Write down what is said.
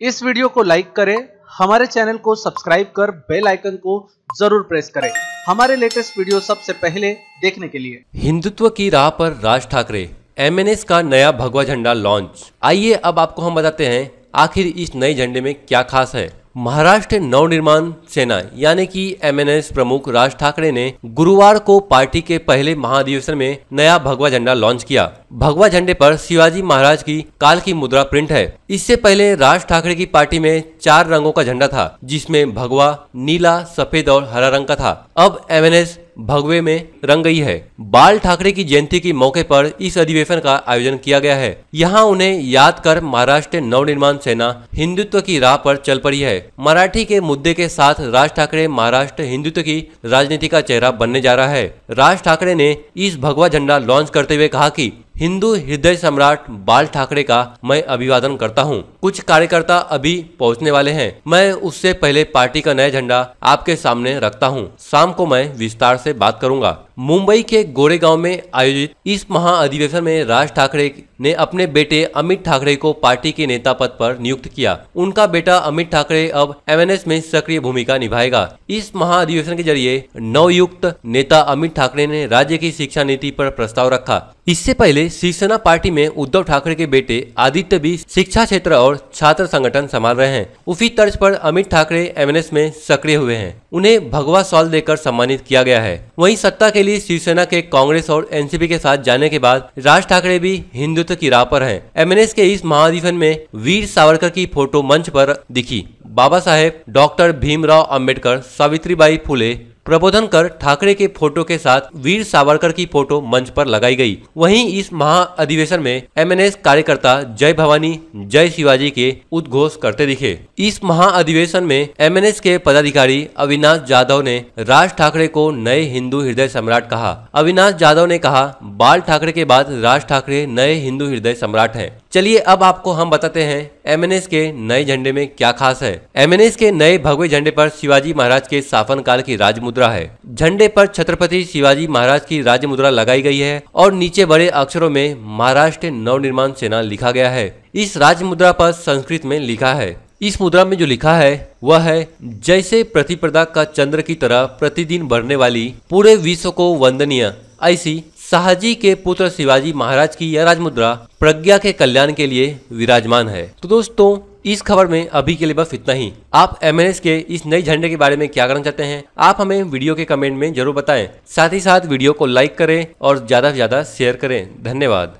इस वीडियो को लाइक करें, हमारे चैनल को सब्सक्राइब कर बेल आइकन को ज़रूर प्रेस करें। हमारे लेटेस्ट वीडियो सबसे पहले देखने के लिए। हिंदुत्व की राह पर राज ठाकरे एमएनएस का नया भगवा झंडा लॉन्च आइए अब आपको हम बताते हैं, आखिर इस नए झंडे में क्या खास है? महाराष्ट्र नवनिर्माण सेना, यानी कि एमएनएस प्रमुख राज ठाकरे ने गुरुवार को पार्टी के पहले महाधिवेशन में नया भगवा झंडा लॉन्च किया। भगवा झंडे पर शिवाजी महाराज की काल की मुद्रा प्रिंट है। इससे पहले राज ठाकरे की पार्टी में चार रंगों का झंडा था, जिसमें भगवा, नीला, सफ़ेद और हरा रंग का था। अब एमएनएस भगवे में रंग गई है। बाल ठाकरे की जयंती के मौके पर इस अधिवेशन का आयोजन किया गया है। यहाँ उन्हें याद कर महाराष्ट्र नवनिर्माण सेना हिंदुत्व की राह पर चल पड़ी है। मराठी के मुद्दे के साथ राज ठाकरे महाराष्ट्र हिंदुत्व की राजनीति का चेहरा बनने जा रहा है। राज ठाकरे ने इस भगवा झंडा लॉन्च करते हुए कहा कि हिंदू हृदय सम्राट बाल ठाकरे का मैं अभिवादन करता हूँ। कुछ कार्यकर्ता अभी पहुँचने वाले हैं। मैं उससे पहले पार्टी का नया झंडा आपके सामने रखता हूँ। शाम को मैं विस्तार से बात करूँगा। मुंबई के गोरेगांव में आयोजित इस महाअधिवेशन में राज ठाकरे ने अपने बेटे अमित ठाकरे को पार्टी के नेता पद पर नियुक्त किया। उनका बेटा अमित ठाकरे अब एमएनएस में सक्रिय भूमिका निभाएगा। इस महाअधिवेशन के ज़रिए नवयुक्त नेता अमित ठाकरे ने राज्य की शिक्षा नीति पर प्रस्ताव रखा। इससे पहले शिवसेना पार्टी में उद्धव ठाकरे के बेटे आदित्य भी शिक्षा क्षेत्र और छात्र संगठन संभाल रहे हैं। उसी तर्ज पर अमित ठाकरे एमएनएस में सक्रिय हुए हैं। उन्हें भगवा सॉल देकर सम्मानित किया गया है। वहीं सत्ता के लिए शिवसेना के कांग्रेस और एनसीपी के साथ जाने के बाद राज ठाकरे भी हिंदुत्व की राह पर हैं। एमएनएस के इस महाधिवेशन में वीर सावरकर की फ़ोटो मंच पर दिखी। बाबा साहेब डॉक्टर भीमराव अंबेडकर, सावित्रीबाई फुले प्रबोधन कर ठाकरे के फ़ोटो के साथ वीर सावरकर की फ़ोटो मंच पर लगाई गई। वहीं इस महा अधिवेशन में एमएनएस कार्यकर्ता जय भवानी, जय शिवाजी के उद्घोष करते दिखे। इस महा अधिवेशन में एमएनएस के पदाधिकारी अविनाश जाधव ने राज ठाकरे को नए हिंदू हृदय सम्राट कहा। अविनाश जाधव ने कहा, बाल ठाकरे के बाद राज ठाकरे नए हिंदू हृदय सम्राट हैं। चलिए अब आपको हम बताते हैं एमएनएस के नए झंडे में क्या खास है। एमएनएस के नए भगवे झंडे पर शिवाजी महाराज के शासन काल की राज मुद्रा है। झंडे पर छत्रपति शिवाजी महाराज की राज मुद्रा लगाई गई है और नीचे बड़े अक्षरों में महाराष्ट्र नवनिर्माण सेना लिखा गया है। इस राज मुद्रा पर संस्कृत में लिखा है। इस मुद्रा में जो लिखा है, वह है, जैसे प्रतिप्रदा का चंद्र की तरह प्रतिदिन बढ़ने वाली पूरे विश्व को वंदनीय, ऐसी शाहजी के पुत्र शिवाजी महाराज की यह राजमुद्रा प्रज्ञा के कल्याण के लिए विराजमान है। तो दोस्तों, इस खबर में अभी के लिए बस इतना ही। आप एमएनएस के इस नए झंडे के बारे में क्या करना चाहते हैं, आप हमें वीडियो के कमेंट में ज़रूर बताएँ। साथ ही साथ वीडियो को लाइक करें और ज़्यादा से ज़्यादा शेयर करें। धन्यवाद।